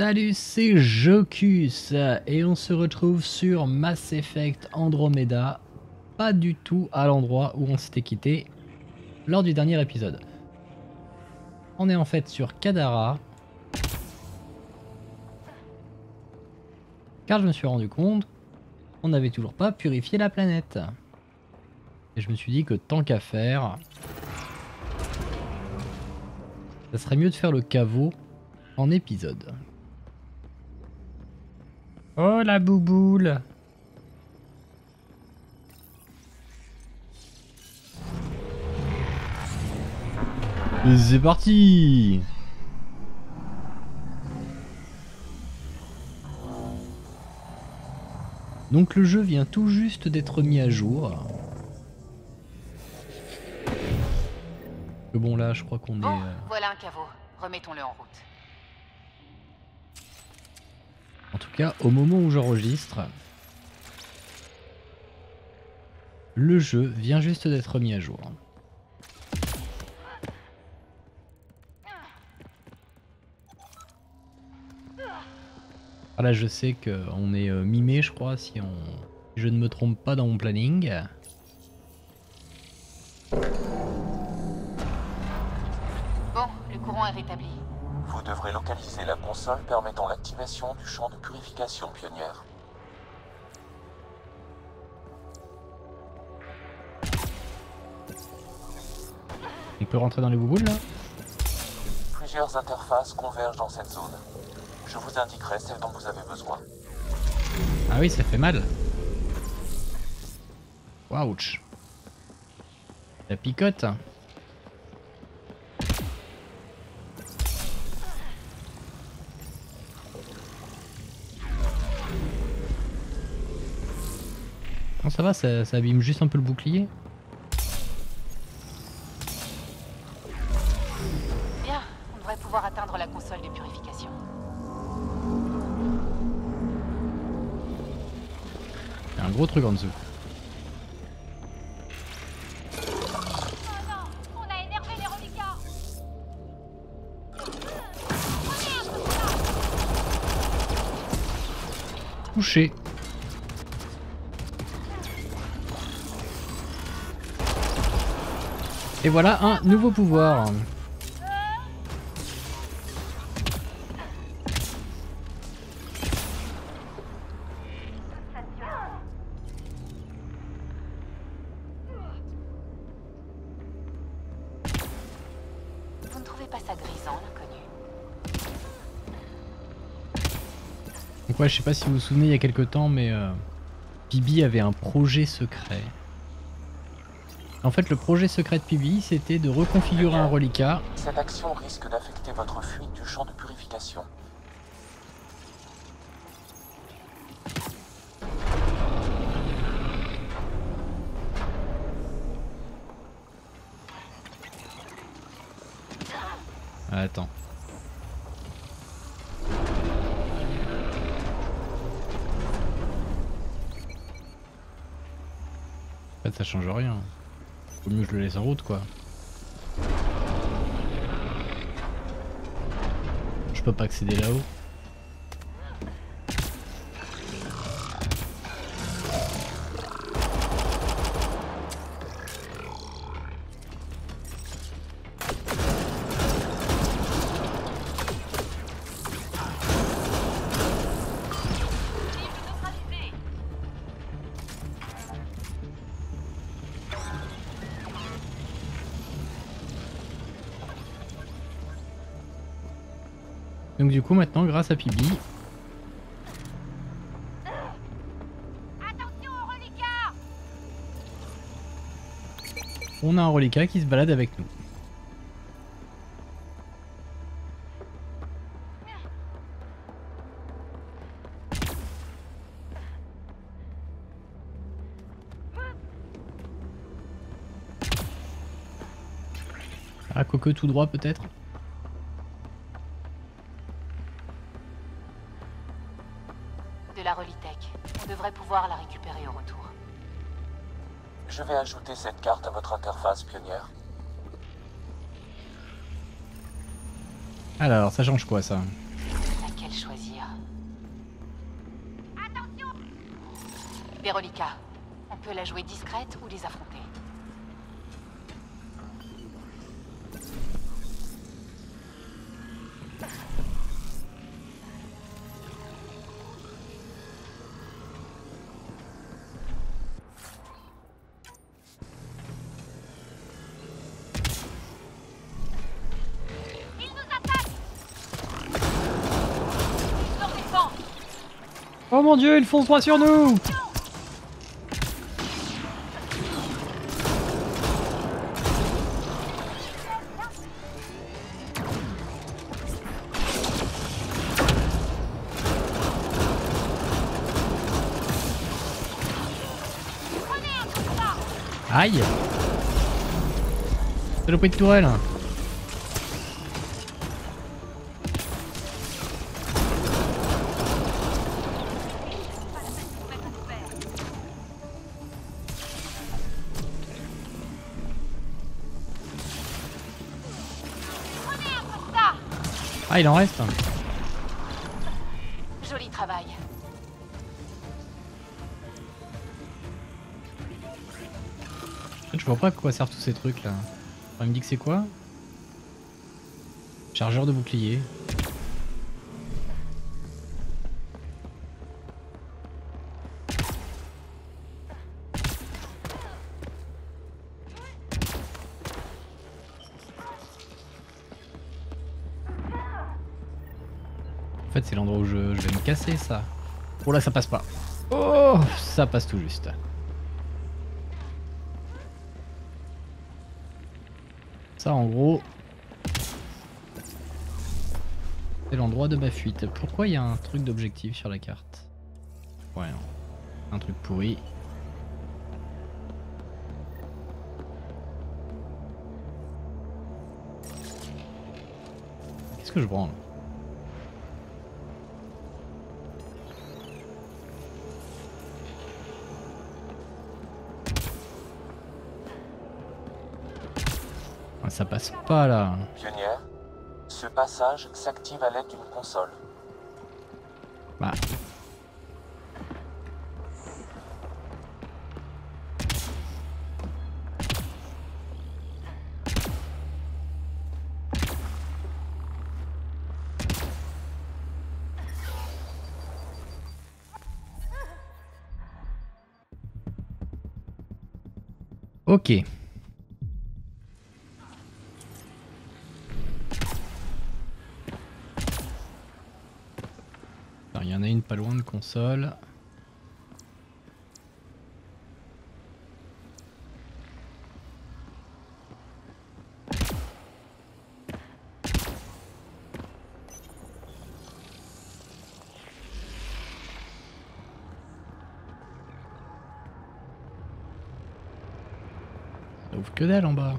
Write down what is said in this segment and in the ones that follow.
Salut, c'est Jocus et on se retrouve sur Mass Effect Andromeda, pas du tout à l'endroit où on s'était quitté lors du dernier épisode. On est en fait sur Kadara, car je me suis rendu compte qu'on n'avait toujours pas purifié la planète. Et je me suis dit que tant qu'à faire, ça serait mieux de faire le caveau en épisode. Oh la bouboule C'est parti Donc le jeu vient tout juste d'être mis à jour. bon là je crois qu'on est... Bon, voilà un caveau. Remettons-le en route. En tout cas, au moment où j'enregistre, le jeu vient juste d'être mis à jour. Voilà, je sais qu'on est euh, mi-mai, je crois, si, on... je ne me trompe pas dans mon planning. Bon, le courant est rétabli. Vous devrez localiser la console permettant l'activation du champ de purification pionnière. On peut rentrer dans les bouboules là? Plusieurs interfaces convergent dans cette zone. Je vous indiquerai celle dont vous avez besoin. Ah oui, ça fait mal. Ouch. La picote. Ça va, ça, abîme juste un peu le bouclier. Et voilà un nouveau pouvoir. Vous ne trouvez pas ça grisant, l'inconnu Donc ouais, je sais pas si vous vous souvenez, il y a quelques temps, mais euh, Pibi avait un projet secret. En fait, le projet secret de Pibi, c'était de reconfigurer un reliquat. Cette action risque d'affecter votre fuite du champ de purification. Ah, attends. En fait, ça change rien. Faut mieux que je le laisse en route, quoi. Je peux pas accéder là-haut. Donc du coup, maintenant, grâce à Pibi, on a un reliquat qui se balade avec nous. Ah, quoique tout droit peut-être? cette carte à votre interface, pionnière. Alors, ça change quoi, ça Laquelle choisir Attention Vérolica, on peut la jouer discrète ou les affronter mon dieu, ils foncent droit sur nous. Aïe. Prix de tourelle Ah, il en reste Joli travail. Je vois pas à quoi servent tous ces trucs là. Enfin, il me dit que c'est quoi? Chargeur de bouclier. C'est l'endroit où je, je vais me casser ça. Oh là, ça passe pas. Oh, ça passe tout juste. Ça, en gros, c'est l'endroit de ma fuite. Pourquoi il y a un truc d'objectif sur la carte Ouais, non. un truc pourri. Qu'est-ce que je branle? Ça passe pas là. Pionnière, ce passage s'active à l'aide d'une console. Bah. Ok. Console. Que dalle en bas.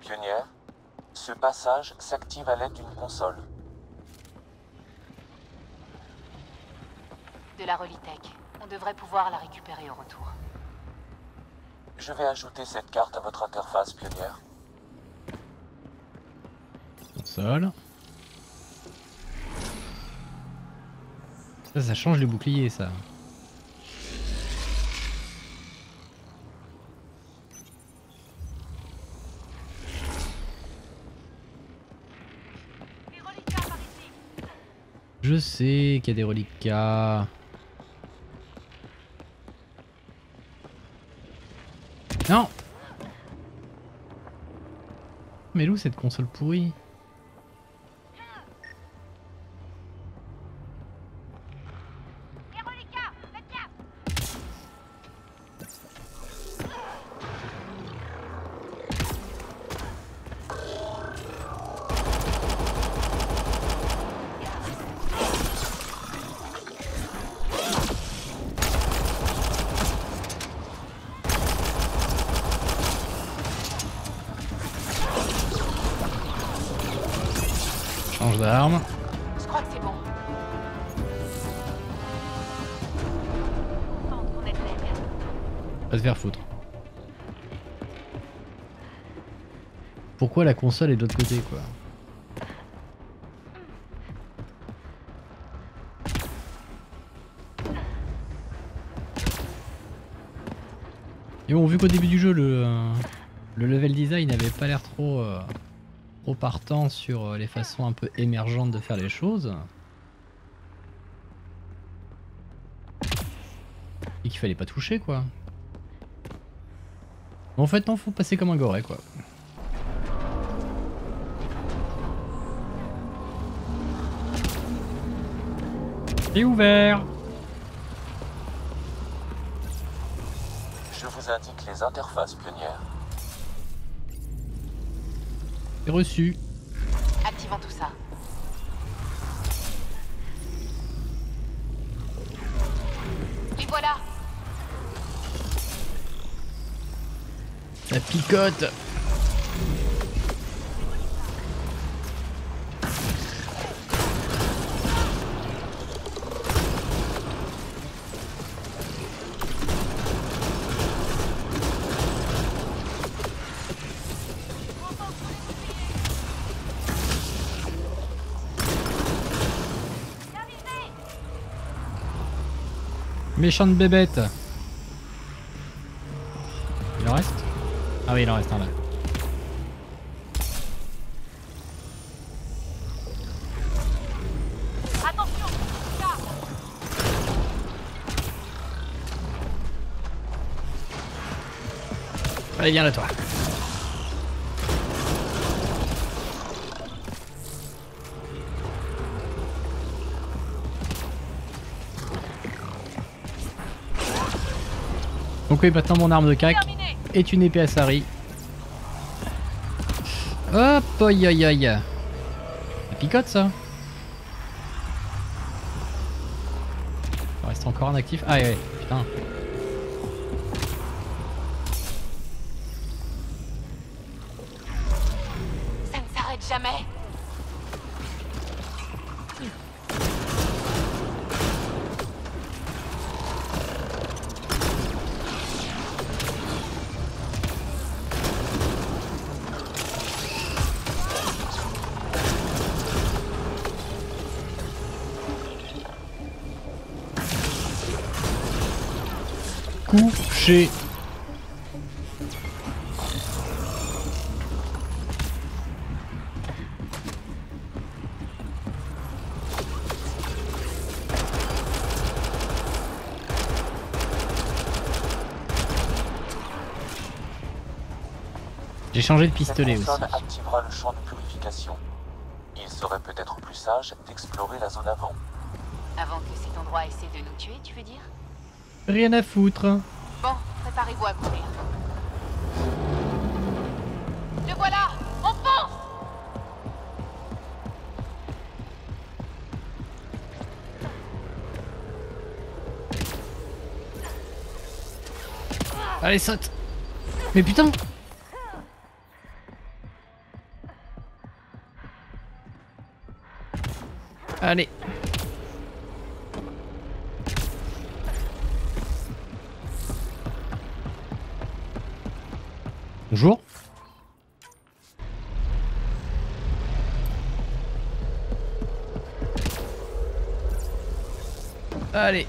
Pionnière, ce passage s'active à l'aide d'une console. De la Relitech. On devrait pouvoir la récupérer au retour. Je vais ajouter cette carte à votre interface, Pionnière. Console. Ça, ça change les boucliers, ça. Je sais qu'il y a des reliquats. Non Mais où cette console pourrie Pourquoi la console est de l'autre côté quoi Et bon, vu qu'au début du jeu, le, euh, le level design n'avait pas l'air trop, euh, trop, partant sur euh, les façons un peu émergentes de faire les choses, et qu'il fallait pas toucher quoi. En fait, non, faut passer comme un goré, quoi. C'est ouvert Je vous indique les interfaces pionnières. C'est reçu. Activons tout ça. Ça picote. Méchante bébête oui, il en reste un là. Allez, viens là, toi. Donc oui, maintenant mon arme de cac est une épée à Sari. Hop, aïe aïe aïe. Ça picote ça. Il reste encore un actif. Ah ouais, putain. J'ai changé de pistolet Cette aussi. activera le champ de purification. Il serait peut-être plus sage d'explorer la zone avant. Avant que cet endroit essaie de nous tuer, tu veux dire? Rien à foutre. Bon, préparez-vous à courir. Le voilà On fonce Allez, saute Mais putain Bonjour Allez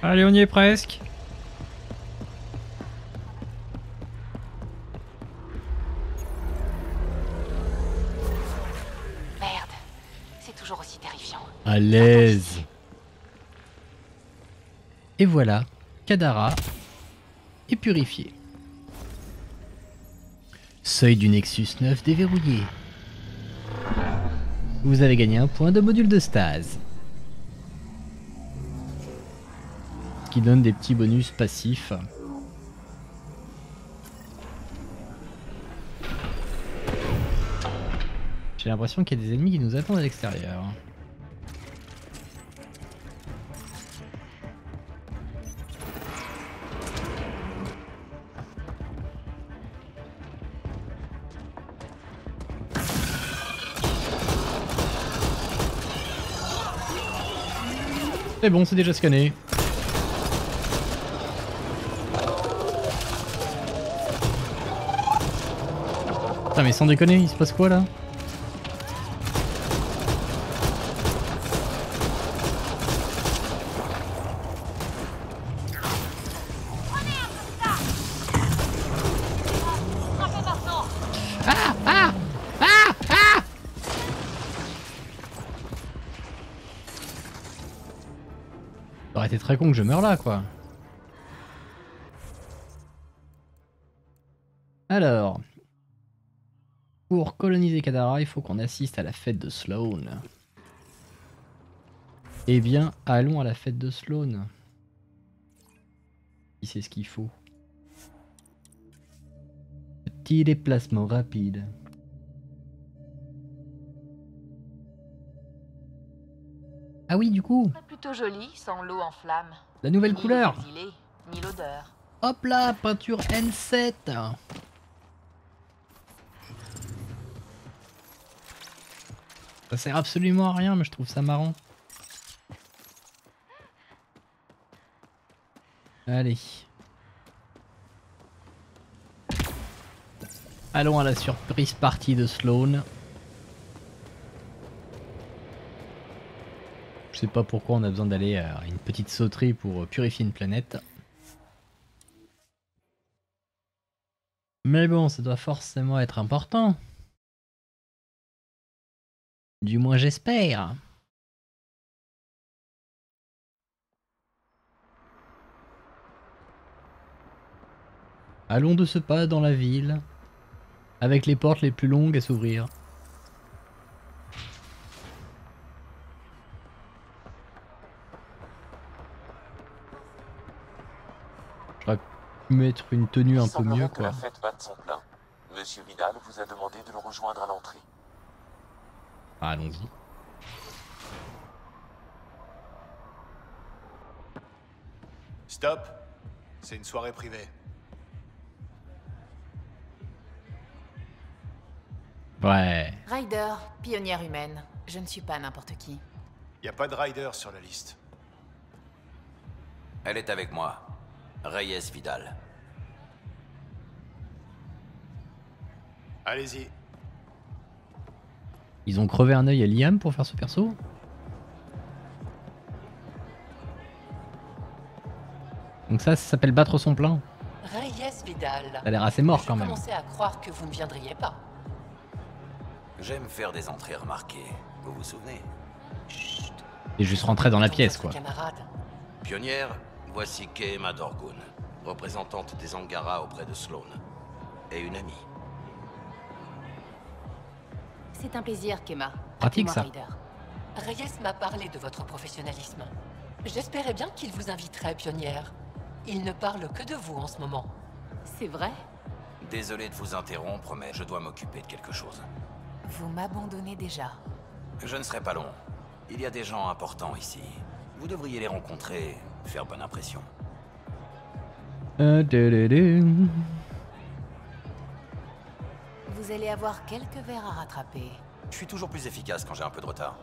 Allez, on y est presque. Toujours aussi terrifiant. À l'aise. Et voilà, Kadara est purifié. Seuil du Nexus 9 déverrouillé. Vous avez gagné un point de module de stase. Ce qui donne des petits bonus passifs. J'ai l'impression qu'il y a des ennemis qui nous attendent à l'extérieur. C'est bon, c'est déjà scanné. Putain, mais sans déconner, il se passe quoi là? Je meure là, quoi. Alors, pour coloniser Kadara, il faut qu'on assiste à la fête de Sloan. Eh bien, allons à la fête de Sloan. Si c'est ce qu'il faut. Petit déplacement rapide. Ah oui, du coup, C'est plutôt joli, sans l'eau en flamme. la nouvelle Ni couleur. les exilés, ni l'odeur. Hop là, peinture N7. Ça sert absolument à rien, mais je trouve ça marrant. Allez. Allons à la surprise partie de Sloan. Je sais pas pourquoi on a besoin d'aller à une petite sauterie pour purifier une planète. Mais bon, ça doit forcément être important. Du moins j'espère. Allons de ce pas dans la ville, avec les portes les plus longues à s'ouvrir. J'aurais pu mettre une tenue un peu mieux que quoi. la fête batte son plein. Monsieur Vidal vous a demandé de le rejoindre à l'entrée. Ah, Allons-y. Stop C'est une soirée privée. Ouais. Ryder, pionnière humaine. Je ne suis pas n'importe qui. Y a pas de rider sur la liste. Elle est avec moi. Reyes Vidal. Allez-y. Ils ont crevé un œil à Liam pour faire ce perso Donc ça, ça s'appelle battre son plein. Reyes Vidal. Ça a l'air assez mort quand même. à croire que vous ne viendriez pas. J'aime faire des entrées remarquées. Vous vous souvenez? Et juste rentrer dans la pièce quoi. Camarade. Pionnière, voici Kema Dorgun, représentante des Angara auprès de Sloan. Et une amie. C'est un plaisir, Kema. Pratique, ça. Appelez-moi Ryder. Reyes m'a parlé de votre professionnalisme. J'espérais bien qu'il vous inviterait, pionnière. Il ne parle que de vous en ce moment. C'est vrai? Désolé de vous interrompre, mais je dois m'occuper de quelque chose. Vous m'abandonnez déjà. Je ne serai pas long. Il y a des gens importants ici. Vous devriez les rencontrer, faire bonne impression. Euh. Vous allez avoir quelques verres à rattraper. Je suis toujours plus efficace quand j'ai un peu de retard.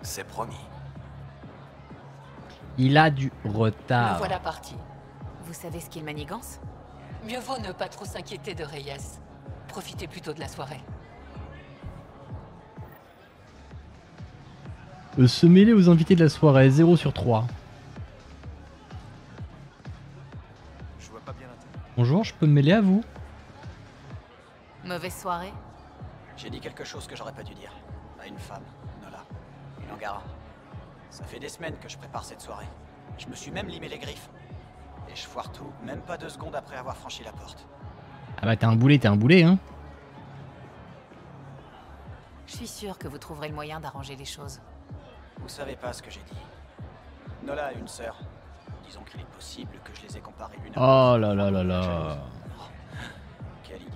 C'est promis. Il a du retard. voilà parti. Vous savez ce qu'il manigance? Mieux vaut ne pas trop s'inquiéter de Reyes. Profitez plutôt de la soirée. Euh, se mêler aux invités de la soirée, 0 sur 3. Je vois pas bien. Bonjour, je peux me mêler à vous Mauvaise soirée J'ai dit quelque chose que j'aurais pas dû dire. À une femme, Nola. Une Angara. Ça fait des semaines que je prépare cette soirée. Je me suis même limé les griffes. Et je foire tout, même pas deux secondes après avoir franchi la porte. Ah bah t'es un boulet, t'es un boulet hein Je suis sûre que vous trouverez le moyen d'arranger les choses. Vous savez pas ce que j'ai dit. Nola a une sœur. Disons qu'il est possible que je les ai comparées l'une à Oh l'autre. là là là là. Jalouse. Quel idiot.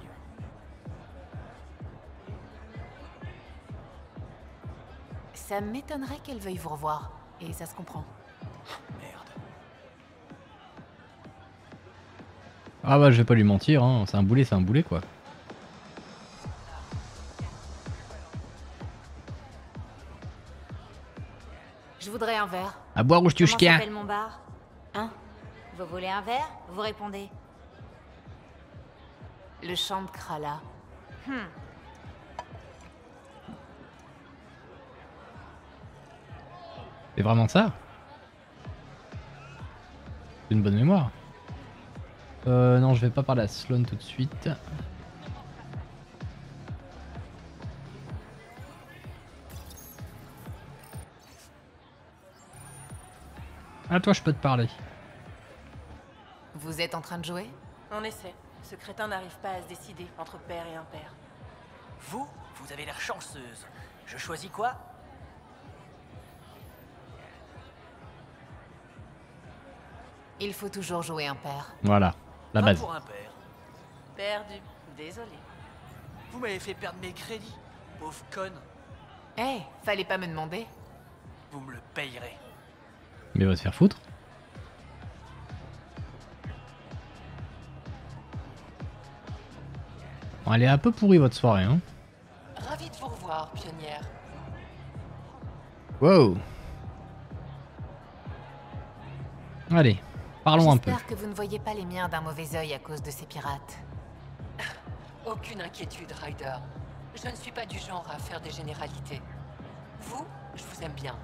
Ça m'étonnerait qu'elle veuille vous revoir. Et ça se comprend. Merde. Ah bah je vais pas lui mentir, hein. c'est un boulet, c'est un boulet quoi. un verre. À boire ou je tue chien. mon bar Hein Vous voulez un verre Vous répondez. Le champ de Krala. Hmm. C'est vraiment ça C'est une bonne mémoire. Euh, non, je vais pas parler à Sloan tout de suite. Ah, toi, je peux te parler. Vous êtes en train de jouer? On essaie. Ce crétin n'arrive pas à se décider entre père et impère. Vous, vous avez l'air chanceuse. Je choisis quoi? Il faut toujours jouer un père. Voilà, la Pas base. pour un père. Perdu. Désolé. Vous m'avez fait perdre mes crédits, pauvre conne. Eh, fallait pas me demander. Vous me le payerez. Mais va se faire foutre. Bon, elle est un peu pourrie votre soirée, hein. Ravi de vous revoir, pionnière. Wow. Allez, parlons un peu. J'espère que vous ne voyez pas les miens d'un mauvais œil à cause de ces pirates. Aucune inquiétude, Ryder. Je ne suis pas du genre à faire des généralités. Vous, je vous aime bien.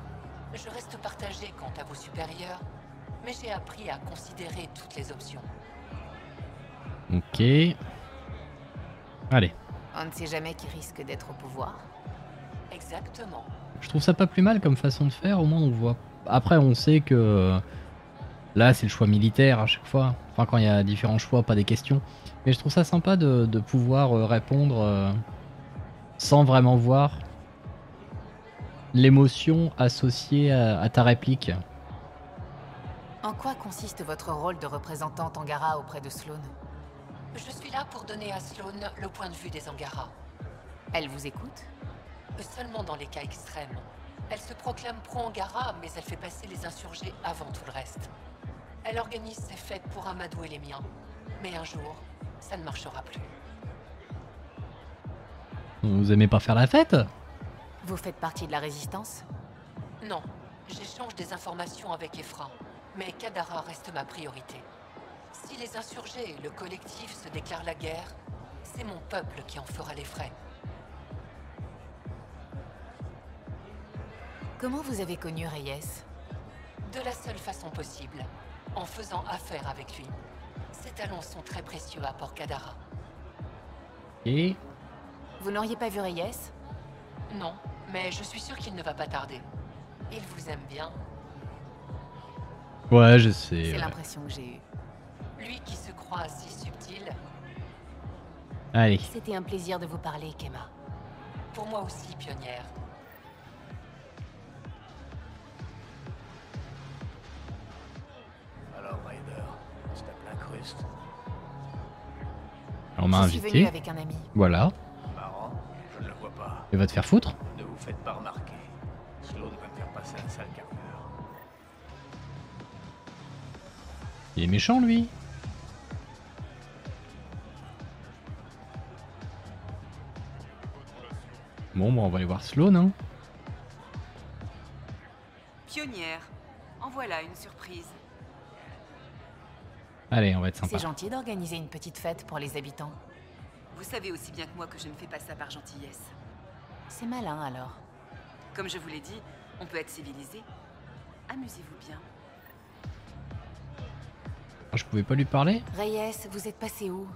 Je reste partagé quant à vos supérieurs, mais j'ai appris à considérer toutes les options. Ok. Allez, On ne sait jamais qui risque d'être au pouvoir. Exactement. je trouve ça pas plus mal comme façon de faire, au moins on voit. Après, on sait que là c'est le choix militaire à chaque fois. Enfin, quand il y a différents choix, pas des questions. Mais je trouve ça sympa de, de pouvoir euh, répondre euh, sans vraiment voir l'émotion associée à, à ta réplique. En quoi consiste votre rôle de représentante Angara auprès de Sloane? Je suis là pour donner à Sloane le point de vue des Angara. Elle vous écoute? Seulement dans les cas extrêmes. Elle se proclame pro-Angara, mais elle fait passer les insurgés avant tout le reste. Elle organise ses fêtes pour amadouer les miens. Mais un jour, ça ne marchera plus. Vous aimez pas faire la fête? Vous faites partie de la résistance Non. J'échange des informations avec Efra. Mais Kadara reste ma priorité. Si les insurgés et le collectif se déclarent la guerre, c'est mon peuple qui en fera les frais. Comment vous avez connu Reyes De la seule façon possible, en faisant affaire avec lui. Ses talents sont très précieux à Port Kadara. Et Vous n'auriez pas vu Reyes Non, mais je suis sûr qu'il ne va pas tarder. Il vous aime bien. Ouais, je sais. C'est ouais. l'impression que j'ai eue. Lui qui se croit si subtil. Allez, C'était un plaisir de vous parler, Kema. Pour moi aussi, pionnière. Alors, Ryder, tu tape l'incruste. on m'a je invité. avec un ami. Voilà. Marrant, je ne le vois pas. Et va te faire foutre. Il est méchant lui. Bon, bah on va aller voir Sloan, hein. Pionnière, en voilà une surprise. Allez, on va être sympa. C'est gentil d'organiser une petite fête pour les habitants. Vous savez aussi bien que moi que je ne fais pas ça par gentillesse. C'est malin alors. Comme je vous l'ai dit, on peut être civilisé. Amusez-vous bien. Je pouvais pas lui parler Reyes, vous êtes passé où?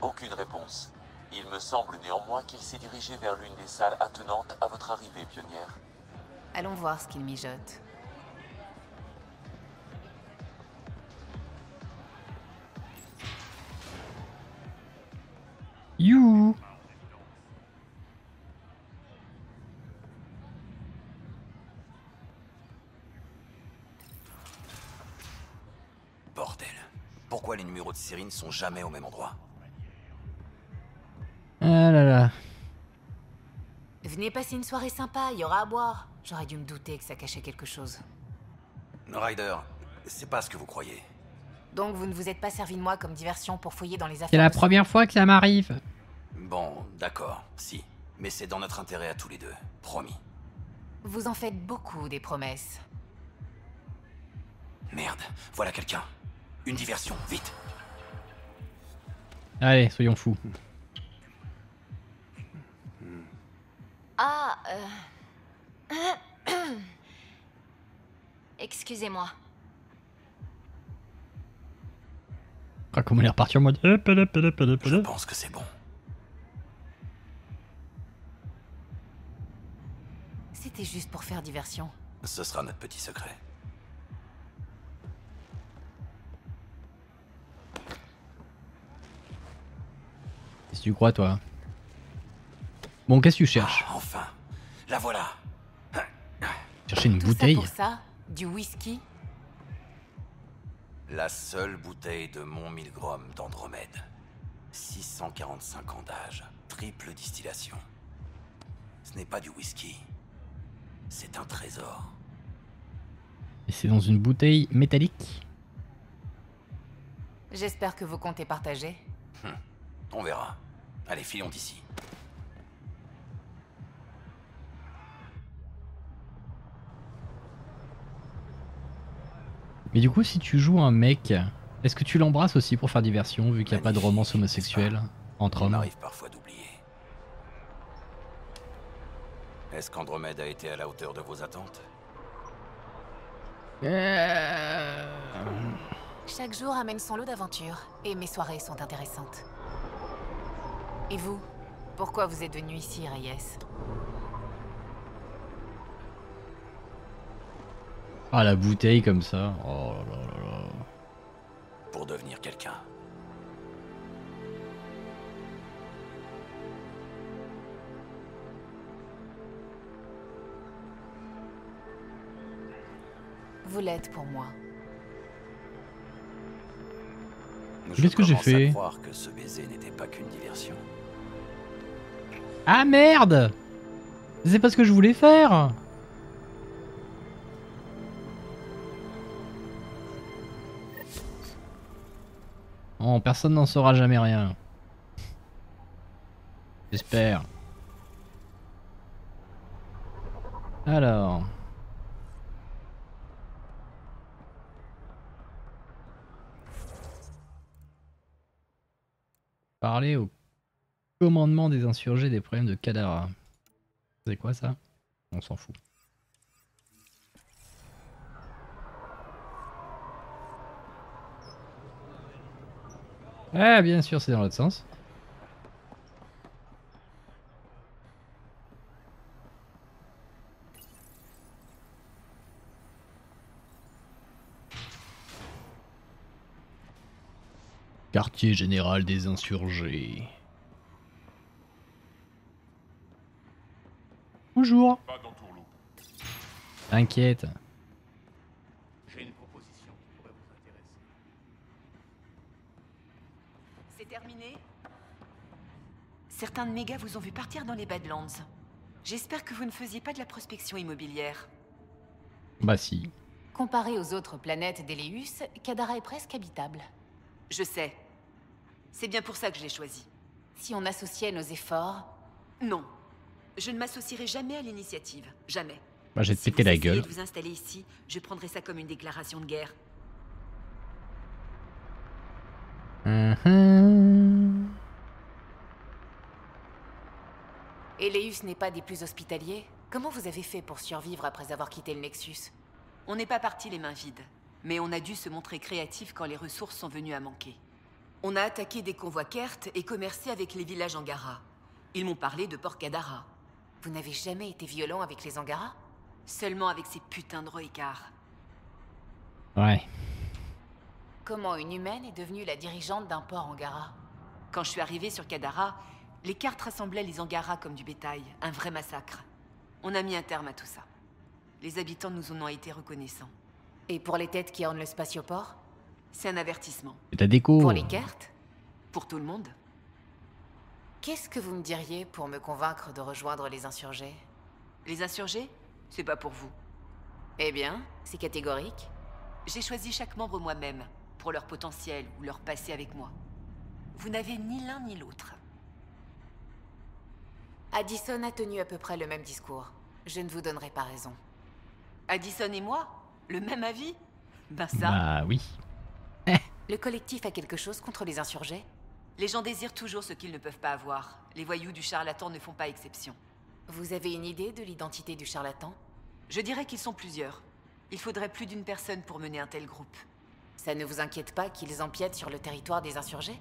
Aucune réponse. Il me semble néanmoins qu'il s'est dirigé vers l'une des salles attenantes à votre arrivée, pionnière. Allons voir ce qu'il mijote. You de série ne sont jamais au même endroit Ah là là. Venez passer une soirée sympa, il y aura à boire. J'aurais dû me douter que ça cachait quelque chose. Ryder, c'est pas ce que vous croyez. Donc vous ne vous êtes pas servi de moi comme diversion pour fouiller dans les affaires C'est la première fois que ça m'arrive. Bon, d'accord, si. Mais c'est dans notre intérêt à tous les deux. Promis. Vous en faites beaucoup des promesses. Merde, voilà quelqu'un. Une diversion, vite. Allez, soyons fous. Ah, euh... Excusez-moi. Ah, comment il est reparti en mode. pele, Je pense que c'est bon. C'était juste pour faire diversion. Ce sera notre petit secret. Tu crois, toi Bon, qu'est-ce que tu cherches Ah, enfin, la voilà. Chercher une Tout bouteille ça pour ça Du whisky La seule bouteille de Mont Milgrom d'Andromède. 645 ans d'âge, triple distillation. Ce n'est pas du whisky. C'est un trésor. Et c'est dans une bouteille métallique J'espère que vous comptez partager. On verra. Allez, filons d'ici. Mais du coup, si tu joues un mec, est-ce que tu l'embrasses aussi pour faire diversion, vu qu'il n'y a pas de romance homosexuelle entre On hommes arrive parfois d'oublier. Est-ce qu'Andromède a été à la hauteur de vos attentes? Chaque jour amène son lot d'aventures, et mes soirées sont intéressantes. Et vous Pourquoi vous êtes venu ici, Reyes? Ah, la bouteille comme ça. Oh là là là là. Pour devenir quelqu'un. Vous l'êtes pour moi. Qu'est-ce que j'ai fait croire que ce baiser n'était pas qu'une diversion. Ah merde C'est pas ce que je voulais faire Oh, personne n'en saura jamais rien. J'espère. Alors. Parler au commandement des insurgés des problèmes de Kadara. C'est quoi ça? On s'en fout. Ah bien sûr c'est dans l'autre sens. Quartier général des insurgés. Bonjour. Pas dans Tourlou. T'inquiète. J'ai une proposition qui pourrait vous intéresser. C'est terminé Certains de mes gars vous ont vu partir dans les Badlands. J'espère que vous ne faisiez pas de la prospection immobilière. Bah si. Comparé aux autres planètes d'Eleus, Kadara est presque habitable. Je sais. C'est bien pour ça que je l'ai choisi. Si on associait nos efforts, Non. Je ne m'associerai jamais à l'initiative. Jamais. Bah j'ai te Si vous la gueule. de vous installer ici, je prendrai ça comme une déclaration de guerre. Mhm. Eleus n'est pas des plus hospitaliers. Comment vous avez fait pour survivre après avoir quitté le Nexus? On n'est pas parti les mains vides, mais on a dû se montrer créatif quand les ressources sont venues à manquer. On a attaqué des convois Kert et commercé avec les villages Angara. Ils m'ont parlé de Port Kadara. Vous n'avez jamais été violent avec les Angara? Seulement avec ces putains de Rohikar. Ouais. Comment une humaine est devenue la dirigeante d'un port Angara? Quand je suis arrivé sur Kadara, les cartes rassemblaient les Angara comme du bétail, un vrai massacre. On a mis un terme à tout ça. Les habitants nous en ont été reconnaissants. Et pour les têtes qui ornent le spatioport? C'est un avertissement. Et ta déco. Pour les cartes Pour tout le monde. Qu'est-ce que vous me diriez pour me convaincre de rejoindre les insurgés? Les insurgés? C'est pas pour vous. Eh bien, c'est catégorique. J'ai choisi chaque membre moi-même, pour leur potentiel ou leur passé avec moi. Vous n'avez ni l'un ni l'autre. Addison a tenu à peu près le même discours. Je ne vous donnerai pas raison. Addison et moi Le même avis? Ben ça, Bah oui. Le collectif a quelque chose contre les insurgés? Les gens désirent toujours ce qu'ils ne peuvent pas avoir. Les voyous du charlatan ne font pas exception. Vous avez une idée de l'identité du charlatan? Je dirais qu'ils sont plusieurs. Il faudrait plus d'une personne pour mener un tel groupe. Ça ne vous inquiète pas qu'ils empiètent sur le territoire des insurgés?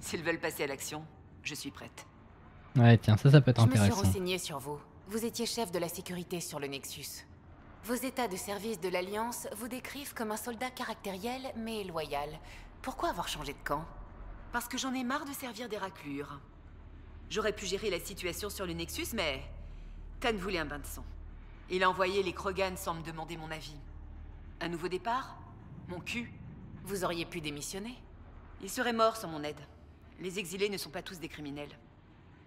S'ils veulent passer à l'action, je suis prête. Ouais, tiens, ça, ça peut être Je me suis intéressant. renseigné sur vous. Vous étiez chef de la sécurité sur le Nexus. Vos états de service de l'Alliance vous décrivent comme un soldat caractériel mais loyal. Pourquoi avoir changé de camp? Parce que j'en ai marre de servir des raclures. J'aurais pu gérer la situation sur le Nexus, mais... Tan voulait un bain de sang. Il a envoyé les Krogan sans me demander mon avis. Un nouveau départ? Mon cul? Vous auriez pu démissionner Il serait mort sans mon aide. Les exilés ne sont pas tous des criminels.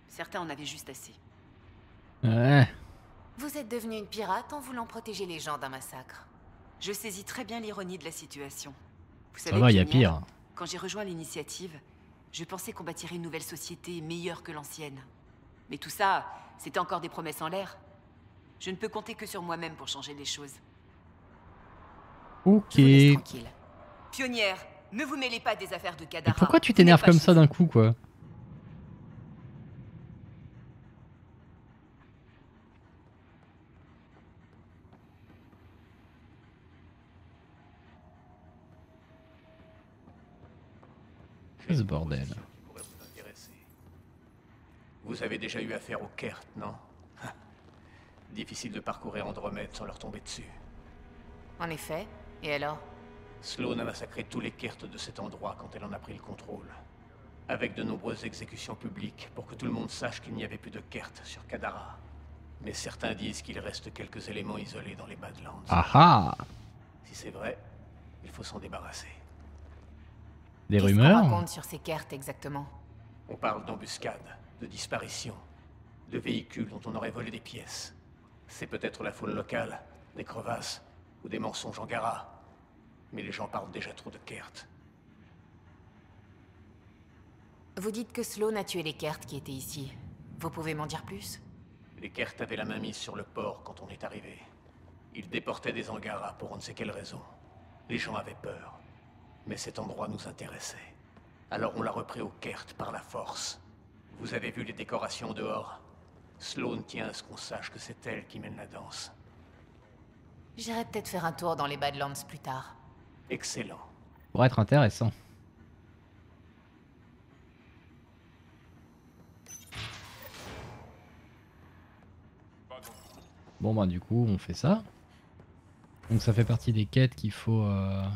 Certains en avaient juste assez. Ouais. Vous êtes devenu une pirate en voulant protéger les gens d'un massacre. Je saisis très bien l'ironie de la situation. Vous Ça savez, va, y a pire. Quand j'ai rejoint l'initiative, je pensais qu'on bâtirait une nouvelle société meilleure que l'ancienne. Mais tout ça, c'était encore des promesses en l'air. Je ne peux compter que sur moi-même pour changer les choses. Ok. Pionnière, ne vous mêlez pas des affaires de Kadara. pourquoi tu t'énerves comme ça d'un coup, quoi? Qu'est-ce bordel pourrait vous intéresser. Vous avez déjà eu affaire aux Kert, non? Difficile de parcourir Andromède sans leur tomber dessus. En effet. Et alors? Sloane a massacré tous les Kert de cet endroit quand elle en a pris le contrôle. Avec de nombreuses exécutions publiques pour que tout le monde sache qu'il n'y avait plus de Kert sur Kadara. Mais certains disent qu'il reste quelques éléments isolés dans les Badlands. Ah ah Si c'est vrai, il faut s'en débarrasser. Des Qu'est-ce qu'on rumeurs raconte sur ces cartes exactement? On parle d'embuscades, de disparitions, de véhicules dont on aurait volé des pièces. C'est peut-être la faune locale, des crevasses ou des mensonges Angara. Mais les gens parlent déjà trop de Kert. Vous dites que Sloane a tué les Kert qui étaient ici. Vous pouvez m'en dire plus? Les Kert avaient la main mise sur le port quand on est arrivé. Ils déportaient des Angara pour on ne sait quelle raison. Les gens avaient peur. Mais cet endroit nous intéressait. Alors on l'a repris au Kert par la force. Vous avez vu les décorations dehors Sloane tient à ce qu'on sache que c'est elle qui mène la danse. J'irai peut-être faire un tour dans les Badlands plus tard. Excellent. Pour être intéressant. Bon bah du coup on fait ça. Donc ça fait partie des quêtes qu'il faut... euh,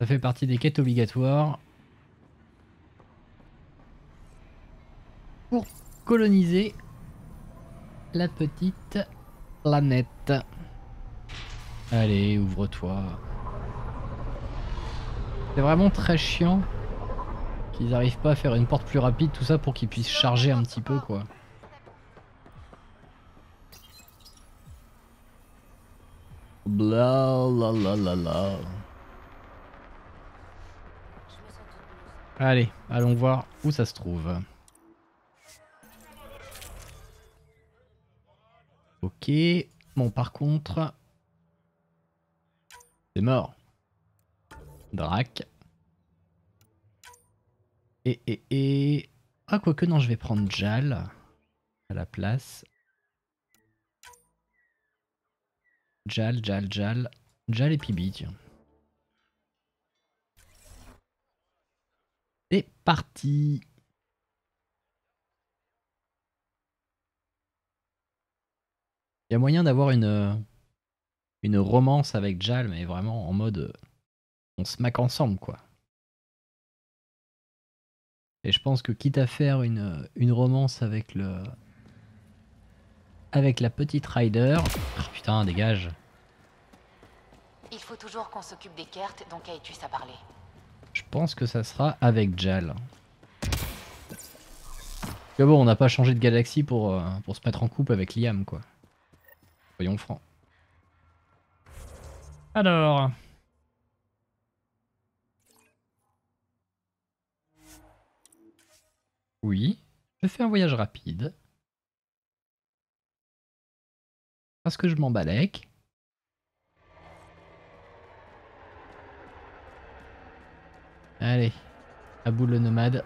Ça fait partie des quêtes obligatoires. Pour coloniser la petite planète. Allez, ouvre-toi. C'est vraiment très chiant qu'ils n'arrivent pas à faire une porte plus rapide, tout ça pour qu'ils puissent charger un petit peu quoi. Bla la la la la. Allez, allons voir où ça se trouve. Ok. Bon, par contre... C'est mort. Drac. Et, et, et... Ah, quoique non, je vais prendre Jal à la place. Jal, Jal, Jal. Jal et Pibi. C'est parti Il y a moyen d'avoir une, euh, une romance avec Jal, mais vraiment en mode euh, on se maque ensemble quoi. Et je pense que quitte à faire une, euh, une romance avec le. avec la petite Rider. Ah, putain, dégage. Il faut toujours qu'on s'occupe des Kert dont Kaetus a parlé. Je pense que ça sera avec Jal. Que bon, on n'a pas changé de galaxie pour, euh, pour se mettre en couple avec Liam, quoi. Soyons francs. Alors. Oui, je fais un voyage rapide. Parce que je m'en Allez, à bout le nomade.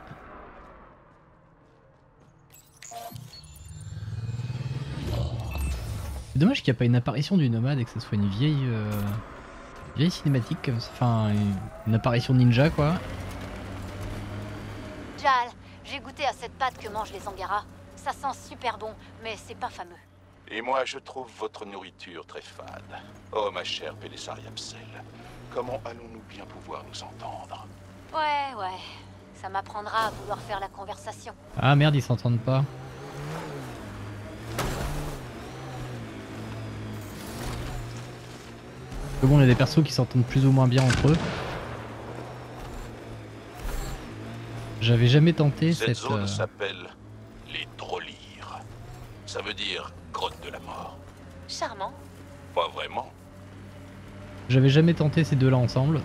C'est dommage qu'il n'y a pas une apparition du nomade et que ce soit une vieille, euh, vieille cinématique comme ça. Enfin, une, apparition ninja quoi. Jal, j'ai goûté à cette pâte que mangent les Angara. Ça sent super bon, mais c'est pas fameux. Et moi, je trouve votre nourriture très fade. Oh, ma chère Pélissariam Sel, comment allons-nous bien pouvoir nous entendre? Ouais, ouais. Ça m'apprendra à vouloir faire la conversation. Ah merde, ils s'entendent pas. Mais bon, il y a des persos qui s'entendent plus ou moins bien entre eux. J'avais jamais tenté Cette cette. zone euh, s'appelle les Drollyres. Ça veut dire grotte de la mort. Charmant. Pas vraiment. J'avais jamais tenté ces deux-là ensemble.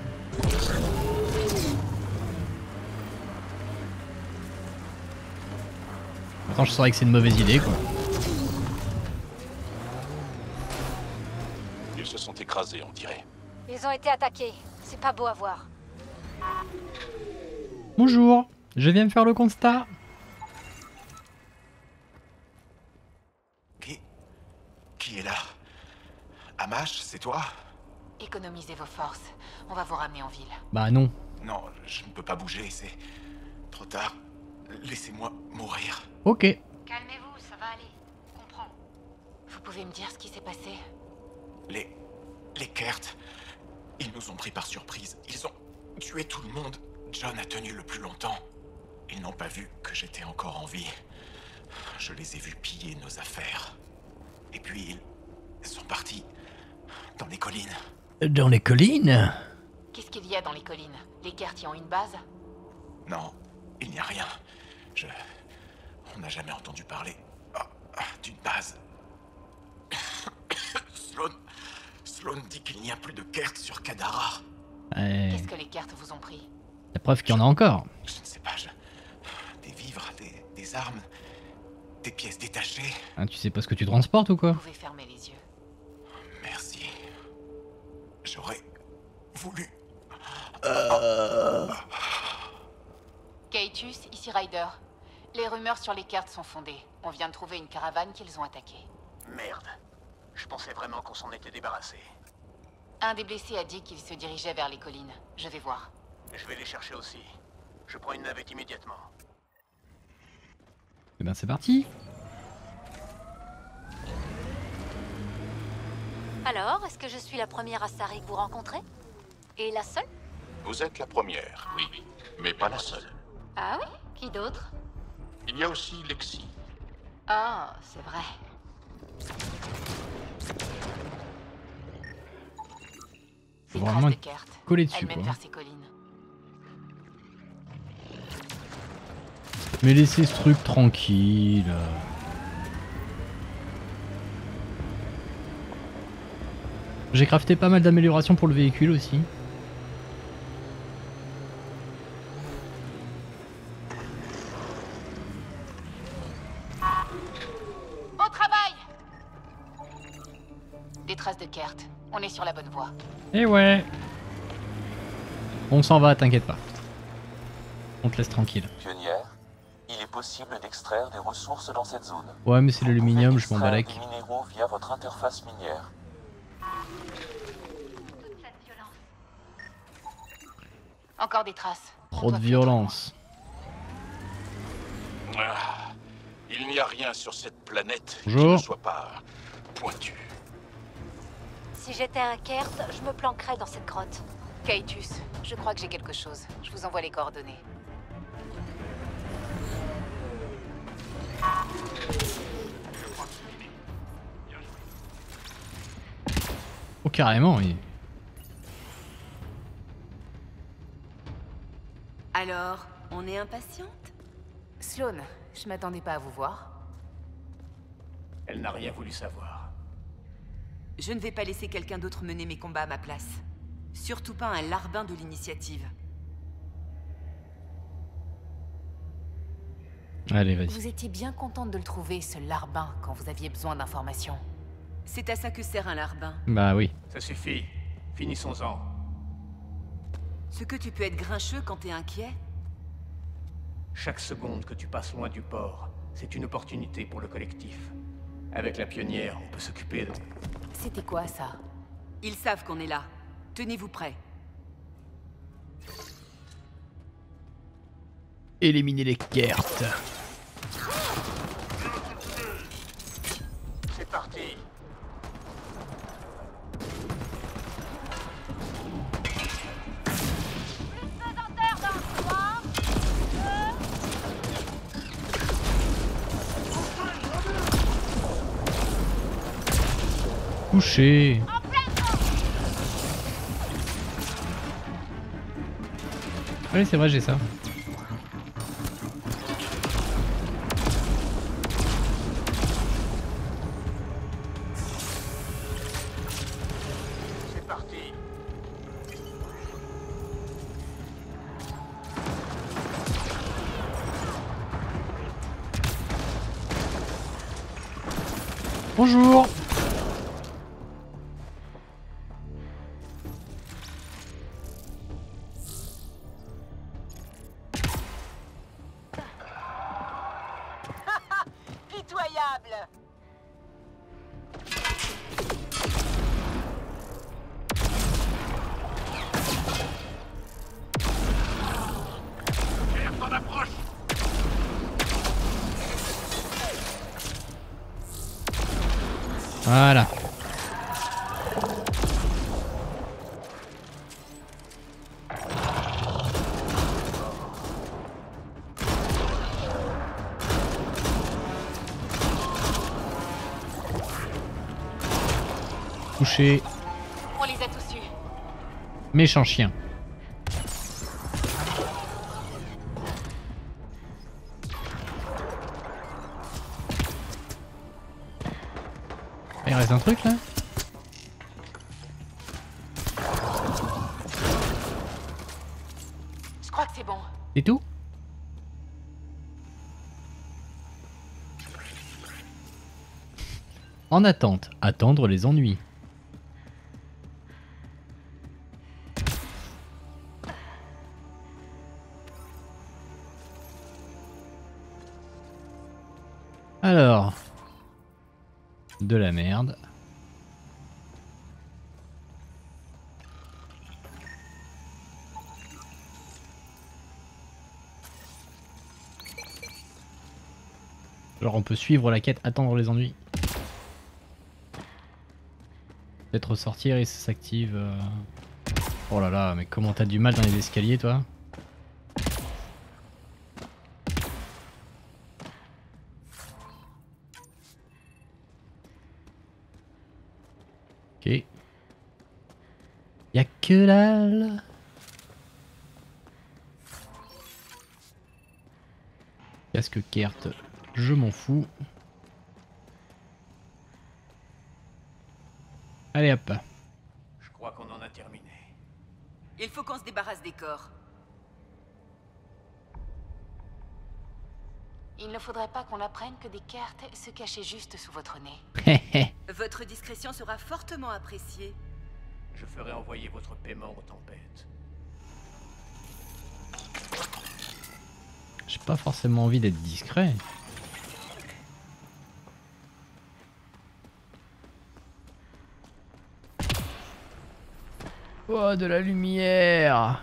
Pourtant, je saurais que c'est une mauvaise idée quoi. Ils se sont écrasés, on dirait. Ils ont été attaqués. C'est pas beau à voir. Bonjour, je viens me faire le constat. Qui est là? Amash, c'est toi? Économisez vos forces. On va vous ramener en ville. Bah non. Non, je ne peux pas bouger, c'est trop tard. Laissez-moi mourir. Ok. Calmez-vous, ça va aller. On comprend. Vous pouvez me dire ce qui s'est passé Les. Les Kert. Ils nous ont pris par surprise. Ils ont tué tout le monde. John a tenu le plus longtemps. Ils n'ont pas vu que j'étais encore en vie. Je les ai vus piller nos affaires. Et puis ils sont partis dans les collines. Dans les collines Qu'est-ce qu'il y a dans les collines? Les Kert y ont une base? Non, il n'y a rien. Je. On n'a jamais entendu parler ah, ah, d'une base. Sloan. Sloan dit qu'il n'y a plus de Kert sur Kadara. Ouais. Qu'est-ce que les Kert vous ont pris? La preuve qu'il y en a encore. Je ne sais pas, je... Des vivres, des, des armes, des pièces détachées. Hein, tu sais pas ce que tu transportes ou quoi? Vous pouvez fermer les yeux. Merci. J'aurais voulu. Kaitus, ici Ryder. Les rumeurs sur les cartes sont fondées. On vient de trouver une caravane qu'ils ont attaquée. Merde. Je pensais vraiment qu'on s'en était débarrassé. Un des blessés a dit qu'il se dirigeait vers les collines. Je vais voir. Je vais les chercher aussi. Je prends une navette immédiatement. Eh ben c'est parti. Alors, est-ce que je suis la première Astari que vous rencontrez Et la seule? Vous êtes la première, oui, mais pas la seule. Ah oui? Qui d'autre? Il y a aussi Lexi. Ah, c'est vrai. Faut vraiment coller dessus Elle mène quoi. vers ces collines. Mais laissez ce truc tranquille. J'ai crafté pas mal d'améliorations pour le véhicule aussi. Et ouais. On s'en va, t'inquiète pas. On te laisse tranquille. Pionnière, il est possible d'extraire des ressources dans cette zone. Ouais, mais c'est l'aluminium, je m'en balèque. des minéraux via votre interface minière. Encore des traces. Trop de violence. Ah, il n'y a rien sur cette planète qui Bonjour. ne soit pas pointu. Si j'étais un Kert, je me planquerais dans cette grotte. Kaitus, je crois que j'ai quelque chose. Je vous envoie les coordonnées. Oh, carrément, oui. Alors, on est impatiente? Sloane, je m'attendais pas à vous voir. Elle n'a rien voulu savoir. Je ne vais pas laisser quelqu'un d'autre mener mes combats à ma place. Surtout pas un larbin de l'initiative. Allez, vas-y. Vous étiez bien contente de le trouver, ce larbin, quand vous aviez besoin d'informations. C'est à ça que sert un larbin. Bah oui. Ça suffit. Finissons-en. Ce que tu peux être grincheux quand t'es inquiet Chaque seconde que tu passes loin du port, c'est une opportunité pour le collectif. Avec la pionnière, on peut s'occuper de... C'était quoi ça Ils savent qu'on est là. Tenez-vous prêts. Éliminer les Kert. Couché. Oui, c'est vrai, j'ai ça. C'est parti Bonjour. On les a tous. Méchant chien. Il reste un truc là Je crois que c'est bon. C'est tout En attente, attendre les ennuis. Alors, de la merde. Genre on peut suivre la quête, attendre les ennuis. Peut-être ressortir et ça s'active. euh. Oh là là, mais comment t'as du mal dans les escaliers toi Ok. Y'a que dalle. Casque Kert, je m'en fous. Allez hop. Je crois qu'on en a terminé. Il faut qu'on se débarrasse des corps. Il ne faudrait pas qu'on apprenne que des cartes se cachaient juste sous votre nez. Votre discrétion sera fortement appréciée. Je ferai envoyer votre paiement aux tempêtes. J'ai pas forcément envie d'être discret. Oh, de la lumière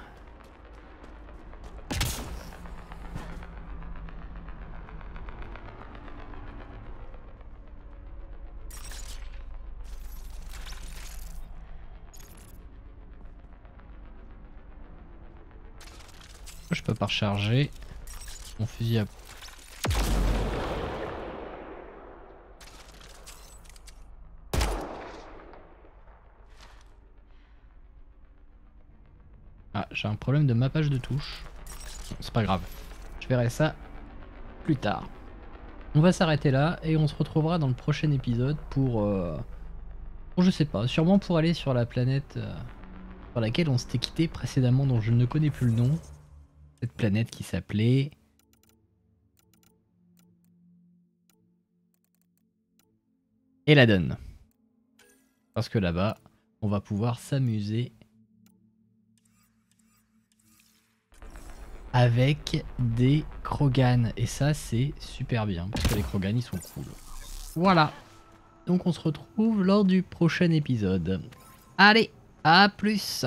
Pas recharger mon fusil à Ah, j'ai un problème de mappage de touche. Bon, C'est pas grave. Je verrai ça plus tard. On va s'arrêter là et on se retrouvera dans le prochain épisode pour... euh, pour je sais pas, sûrement pour aller sur la planète euh, sur laquelle on s'était quitté précédemment dont je ne connais plus le nom. Cette planète qui s'appelait... Eladon. Parce que là-bas, on va pouvoir s'amuser avec des Krogan. Et ça, c'est super bien, parce que les Krogan, ils sont cool. Voilà. Donc on se retrouve lors du prochain épisode. Allez, à plus